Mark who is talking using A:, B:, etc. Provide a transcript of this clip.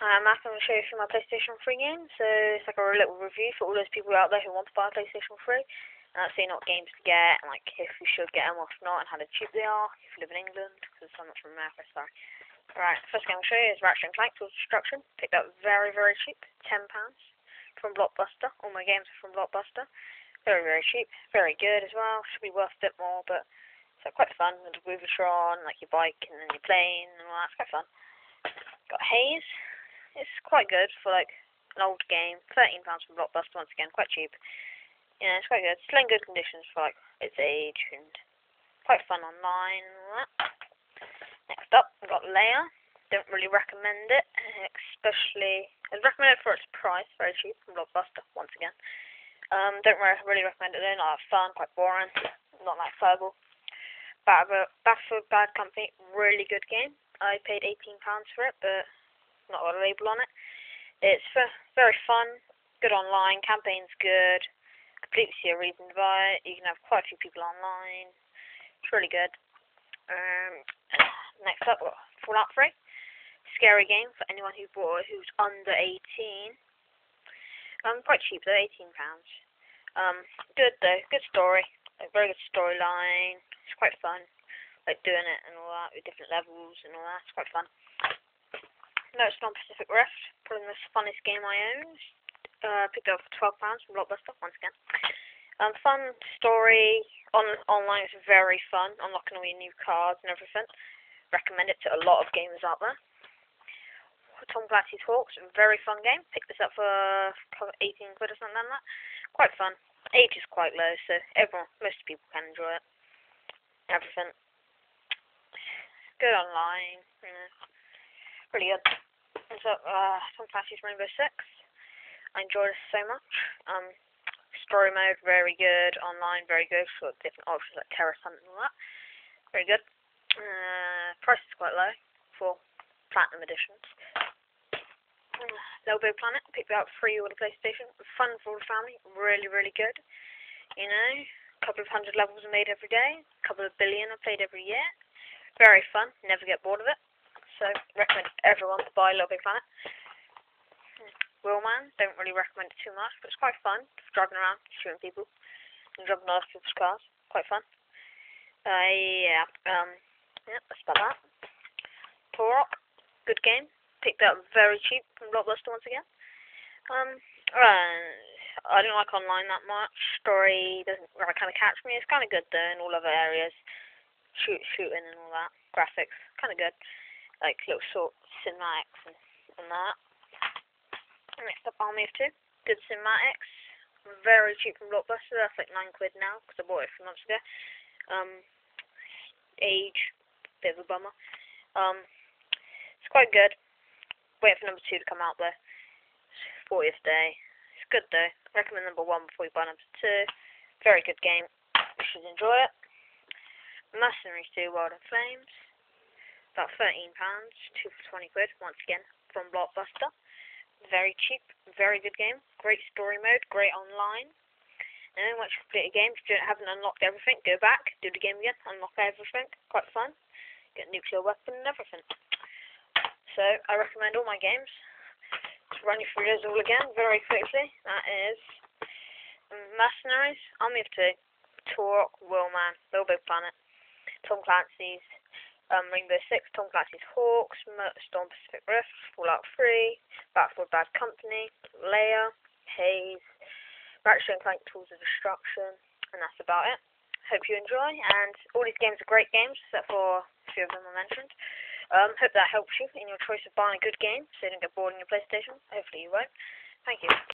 A: I'm Matt, I'm going to show you of my PlayStation 3 games. So it's like a little review for all those people out there who want to buy a PlayStation 3. And I'll say not games to get, and like if you should get them or not, and how cheap they are if you live in England, because I'm not from America, sorry. Right, first game I'll show you is Ratchet and Clank Tools Destruction. Picked up very, very cheap, £10 from Blockbuster. All my games are from Blockbuster. Very, very cheap. Very good as well. Should be worth a bit more, but it's like, quite fun. With the Woovertron, like your bike and then your plane and all that. It's quite fun. Got Haze it's quite good for like an old game. Thirteen pounds from Blockbuster once again, quite cheap. Yeah, it's quite good. Still in good conditions for like its age and quite fun online. Next up, we've got Lair. Don't really recommend it, especially I recommend it for its price, very cheap from Blockbuster once again. Um, don't re really recommend it though. Not that fun, quite boring, not that playable. Battlefield Bad Company, really good game. I paid eighteen pounds for it, but not got a label on it. It's very fun, good online, campaign's good, completely see a reason to buy it. You can have quite a few people online. It's really good. Um, next up, Fallout 3. Scary game for anyone who bought who's under 18. Um, quite cheap though, 18 pounds. Um, good though, good story, very good storyline. It's quite fun, like doing it and all that with different levels and all that. It's quite fun. No, it's not Pacific Rift. Probably the most funnest game I own. Uh, picked up for £12 from Blockbuster, once again. Um, fun story. On Online is very fun. Unlocking all your new cards and everything. Recommend it to a lot of gamers out there. Tom Clancy's HAWX, very fun game. Picked this up for 18 quid or something like that. Quite fun. Age is quite low, so everyone, most people can enjoy it. Everything. Good online. Pretty good. So, uh, Clancy's Rainbow Six. I enjoyed it so much. Um, story mode, very good. Online, very good. So different options like Terror Hunt and all that. Very good. Uh, price is quite low for Platinum editions. Little Big Planet, picked up free with a PlayStation. Fun for the family, really, really good. You know, a couple of hundred levels are made every day, a couple of billion are played every year. Very fun, never get bored of it so recommend everyone to buy Little Big Planet. Wheelman, don't really recommend it too much, but it's quite fun. Driving around, shooting people, and jumping other people's cars. Quite fun. Uh, yeah, um, yeah, that's about that. Turok, good game. Picked up very cheap from Blockbuster once again. Um, uh, I don't like online that much. Story doesn't really kind of catch me. It's kind of good though in all other areas. Shoot, shooting and all that. Graphics, kind of good like little short cinematics and, and that. Next up, Army of Two. Good cinematics. Very cheap from Blockbuster. That's like 9 quid now because I bought it a few months ago. Um, age, bit of a bummer. Um, it's quite good. Waiting for number 2 to come out though. 40th day. It's good though. Recommend number 1 before you buy number 2. Very good game. You should enjoy it. Mercenaries 2 World in Flames about £13, 2 for 20 quid, once again, from Blockbuster. Very cheap, very good game, great story mode, great online. And then once you complete a game, if you haven't unlocked everything, go back, do the game again, unlock everything, quite fun. Get a nuclear weapon and everything. So, I recommend all my games. To run you through those all again, very quickly. That is Mercenaries, Army of Two, Turok, Wheelman, Little Big Planet, Tom Clancy's, um, Rainbow Six, Tom Clancy's HAWX, Storm Pacific Rift, Fallout 3, Battlefield Bad Company, Lair, Haze, Ratchet and Clank Tools of Destruction, and that's about it. Hope you enjoy, and all these games are great games, except for a few of them I mentioned. Um, hope that helps you in your choice of buying a good game, so you don't get bored on your PlayStation. Hopefully you won't. Thank you.